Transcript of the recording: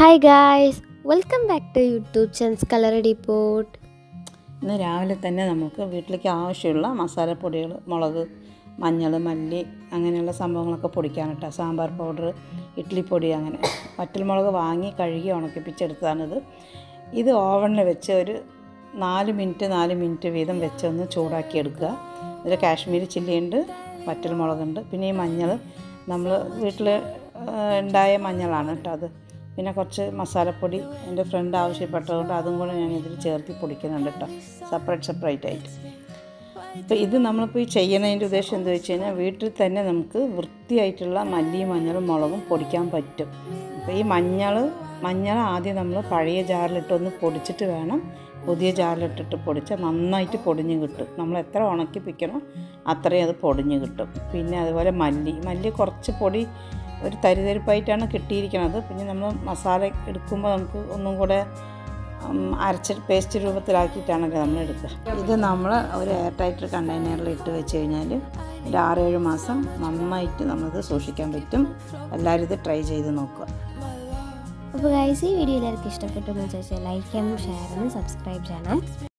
Hi guys welcome back to YouTube chance colour depot ഇന്ന് രാവിലെ തന്നെ നമുക്ക് വീട്ടിലേക്ക് ആവശ്യമുള്ള മസാലപ്പൊടികൾ മുളക് മഞ്ഞൾ മല്ലി അങ്ങനെയുള്ള സംഭവങ്ങളൊക്കെ പൊടിക്കാൻ കേട്ടോ. സാമ്പാർ പൗഡർ ഇഡ്ഡലിപ്പൊടി അങ്ങനെ. വറ്റൽമുളക് വാങ്ങി കഴുകി ഉണക്കിപ്പിച്ചെടുത്താണിത്. ഇത് ഓവണിൽ വെച്ച് ഒരു നാല് മിനിറ്റ് നാല് മിനിറ്റ് വീതം വെച്ചൊന്ന് ചൂടാക്കി എടുക്കുക ഇതിൽ കാശ്മീരി ചില്ലിയുണ്ട് വറ്റൽമുളകുണ്ട് പിന്നെ ഈ മഞ്ഞൾ. നമ്മൾ വീട്ടിൽ ഉണ്ടായ മഞ്ഞളാണ് കേട്ടോ അത്. പിന്നെ കുറച്ച് മസാലപ്പൊടി എന്റെ ഫ്രണ്ട് ആവശ്യപ്പെട്ടതുകൊണ്ട് അതും കൂടെ ഞാൻ ഇതിൽ ചേർത്ത് പൊടിക്കുന്നുണ്ട് കേട്ടോ. സെപ്പറേറ്റ് സെപ്പറേറ്റ് ആയിട്ട്. അപ്പോൾ ഇത് നമ്മളിപ്പോൾ ഈ ചെയ്യുന്നതിന്റെ ഉദ്ദേശം എന്താ വെച്ച് കഴിഞ്ഞാൽ വീട്ടിൽ തന്നെ നമുക്ക് വൃത്തിയായിട്ടുള്ള മല്ലിയും മഞ്ഞളും മുളകും പൊടിക്കാൻ പറ്റും. അപ്പോൾ ഈ മഞ്ഞൾ മഞ്ഞൾ ആദ്യം നമ്മൾ പഴയ ജാറിലിട്ടൊന്ന് പൊടിച്ചിട്ട് വേണം. പുതിയ ജാറിലിട്ടിട്ട് പൊടിച്ചാൽ നന്നായിട്ട് പൊടിഞ്ഞ് കിട്ടും. നമ്മൾ എത്ര ഉണക്കിപ്പിക്കണോ അത്രയും അത് പൊടിഞ്ഞ് കിട്ടും. പിന്നെ അതുപോലെ മല്ലി മല്ലി കുറച്ച് പൊടി ഒരു തരിതരിപ്പായിട്ടാണ് കിട്ടിയിരിക്കുന്നത്. പിന്നെ നമ്മൾ മസാല എടുക്കുമ്പോൾ നമുക്ക് ഒന്നും കൂടെ അരച്ച പേസ്റ്റ് രൂപത്തിലാക്കിയിട്ടാണല്ലോ നമ്മൾ എടുക്കുക. ഇത് നമ്മൾ ഒരു എയർ ടൈറ്റ് കണ്ടെയ്നറിൽ ഇട്ട് വെച്ച് കഴിഞ്ഞാൽ ഒരു ആറേഴ് മാസം നന്നായിട്ട് നമ്മളിത് സൂക്ഷിക്കാൻ പറ്റും. എല്ലാവരും ഇത് ട്രൈ ചെയ്ത് നോക്കുക. അപ്പോൾ ഗൈസ് ഈ വീഡിയോ എല്ലാവർക്കും ഇഷ്ടപ്പെട്ടു എന്ന് ചോദിച്ചാൽ ലൈക്ക് ചെയ്യണം ഷെയർ ചെയ്യണം സബ്സ്ക്രൈബ് ചെയ്യണം